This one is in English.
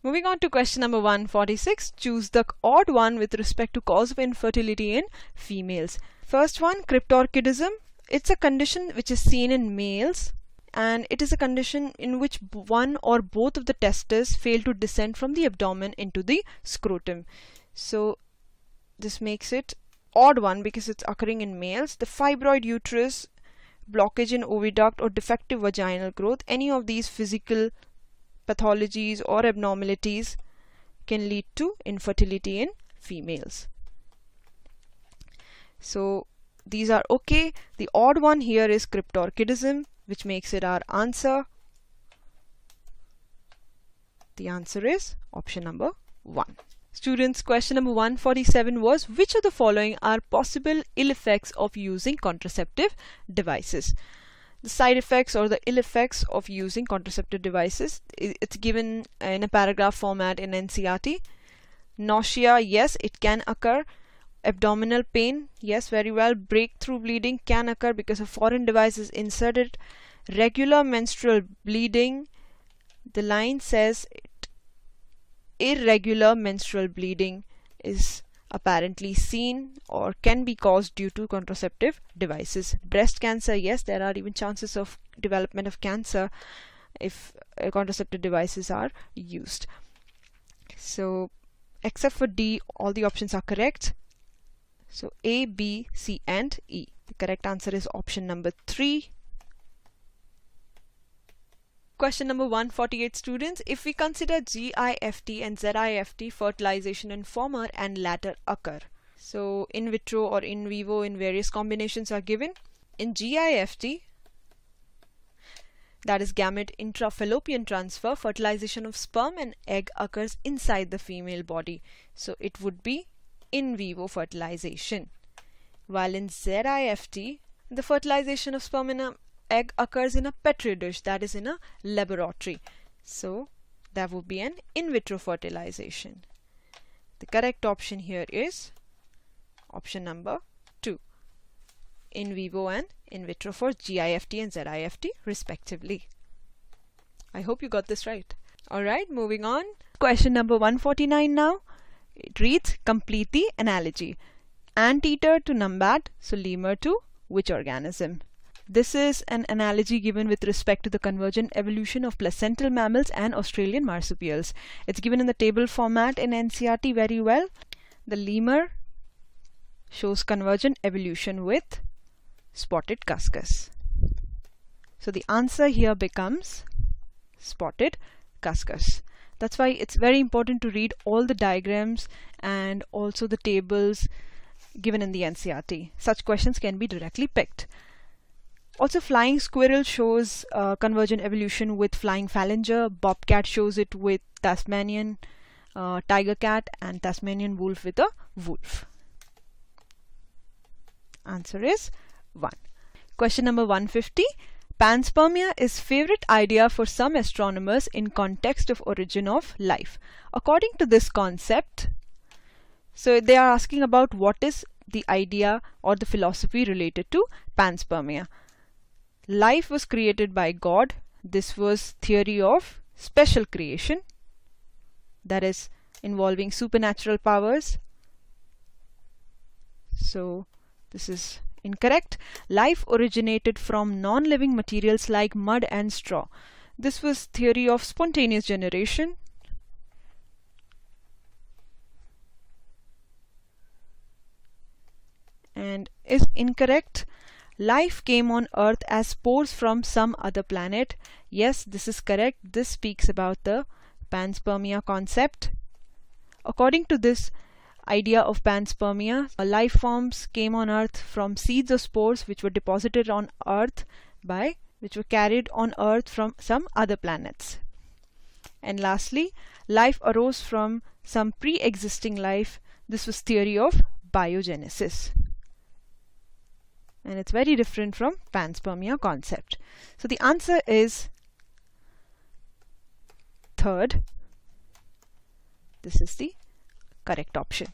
Moving on to question number 146. Choose the odd one with respect to cause of infertility in females. First one, cryptorchidism. It's a condition which is seen in males and it is a condition in which one or both of the testes fail to descend from the abdomen into the scrotum. So this makes it odd one because it's occurring in males. The fibroid uterus, blockage in oviduct or defective vaginal growth, any of these physical pathologies or abnormalities can lead to infertility in females. So these are okay. The odd one here is cryptorchidism which makes it our answer. The answer is option number 1. Students, question number 147 was which of the following are possible ill effects of using contraceptive devices? The side effects or the ill effects of using contraceptive devices, it's given in a paragraph format in NCERT. Nausea, yes, it can occur. Abdominal pain, yes, very well. Breakthrough bleeding can occur because a foreign device is inserted. Regular menstrual bleeding, the line says it. irregular menstrual bleeding is apparently seen or can be caused due to contraceptive devices. Breast cancer, yes, there are even chances of development of cancer if uh, contraceptive devices are used. So, except for D, all the options are correct. So, A, B, C, and E. The correct answer is option number 3. Question number 148 students. If we consider GIFT and ZIFT, fertilization in former and latter occur. So in vitro or in vivo in various combinations are given. In GIFT, that is gamete intrafallopian transfer, fertilization of sperm and egg occurs inside the female body. So it would be in vivo fertilization. While in ZIFT, the fertilization of sperm and egg occurs in a petri dish that is in a laboratory. So that would be an in vitro fertilization. The correct option here is option number 2 in vivo and in vitro for GIFT and ZIFT respectively. I hope you got this right. Alright moving on. Question number 149 now. It reads complete the analogy. Anteater to numbat so lemur to which organism this is an analogy given with respect to the convergent evolution of placental mammals and Australian marsupials. It's given in the table format in NCERT very well. The lemur shows convergent evolution with spotted cuscus. So the answer here becomes spotted cuscus. That's why it's very important to read all the diagrams and also the tables given in the NCERT. Such questions can be directly picked. Also, flying squirrel shows uh, convergent evolution with flying phalanger. Bobcat shows it with Tasmanian uh, tiger cat and Tasmanian wolf with a wolf. Answer is 1. Question number 150. Panspermia is favorite idea for some astronomers in context of origin of life. According to this concept, so they are asking about what is the idea or the philosophy related to panspermia life was created by God. This was theory of special creation that is involving supernatural powers. So this is incorrect. Life originated from non-living materials like mud and straw. This was theory of spontaneous generation. And is incorrect life came on earth as spores from some other planet. Yes, this is correct. This speaks about the panspermia concept. According to this idea of panspermia, uh, life forms came on earth from seeds or spores which were deposited on earth by which were carried on earth from some other planets. And lastly, life arose from some pre-existing life. This was theory of biogenesis and it's very different from panspermia concept. So the answer is third. This is the correct option.